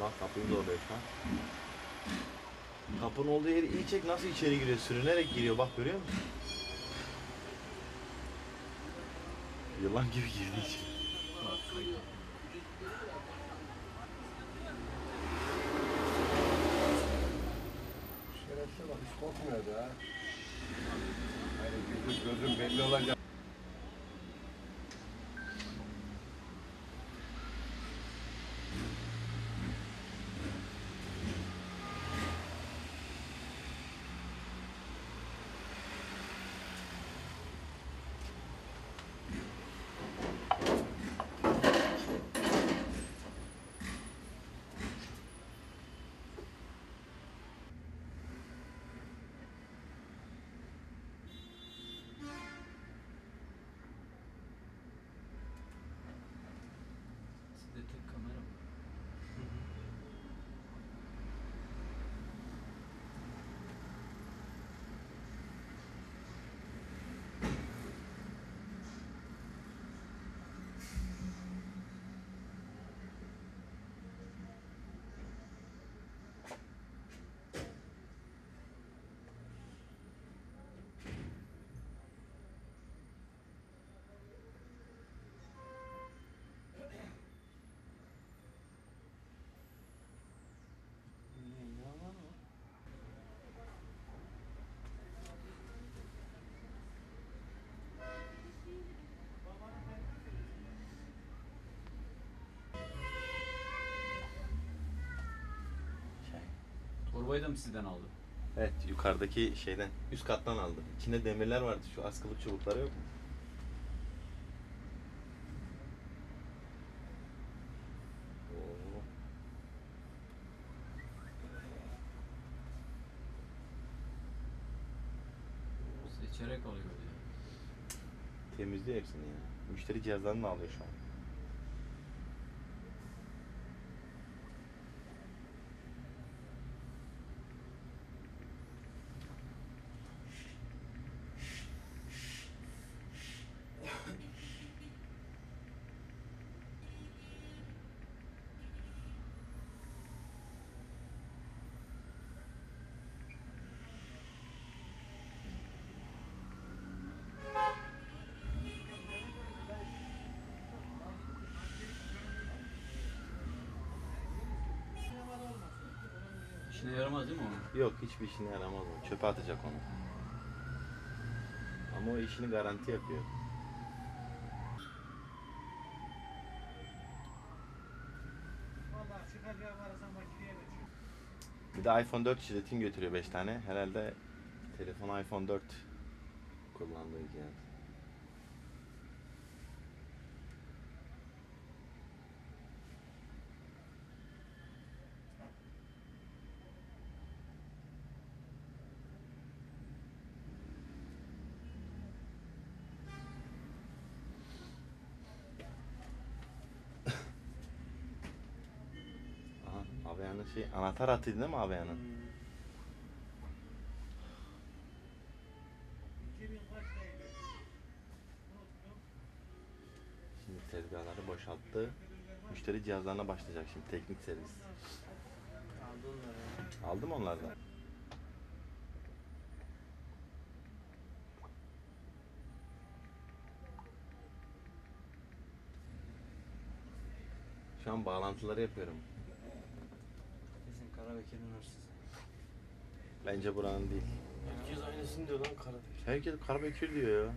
Bak kapıyı zorluyor şu an. Kapının olduğu yeri iyi çek nasıl içeri giriyor sürünerek giriyor bak görüyor musun? Yılan gibi girdi içeri. Şerefsiz bak hiç korkmuyordu ha. Hani gözüm, gözüm belli olacak. Sizde tek kamera mı? Şey. Torbayı da mı sizden aldı? Evet yukarıdaki şeyden üst kattan aldı. İçinde demirler vardı şu askılık çubukları yok mu? Oo. Seçerek alıyor ya. Temizliyor hepsini ya. Müşteri cihazlarını alıyor şu an. İşine yaramaz değil mi o? Yok hiçbir işine yaramaz o. Çöpe atacak onu. Ama o işini garanti yapıyor. Vallahi makineye. Bir de iPhone 4 jiletin götürüyor 5 tane. Herhalde telefon iPhone 4 kullandığı cihaz. Şey anahtar atıydı değil mi Aveyan'ın? 2000 kaçtaydı? Unuttum. Şimdi tezgahları boşalttı. Müşteri cihazlarına başlayacak şimdi teknik servis. Aldım onlardan. Şu an bağlantıları yapıyorum. Karabekir'in hırsızı. Bence buranın değil. Herkes aynısını diyor lan Karabekir. Herkes Karabekir diyor ya.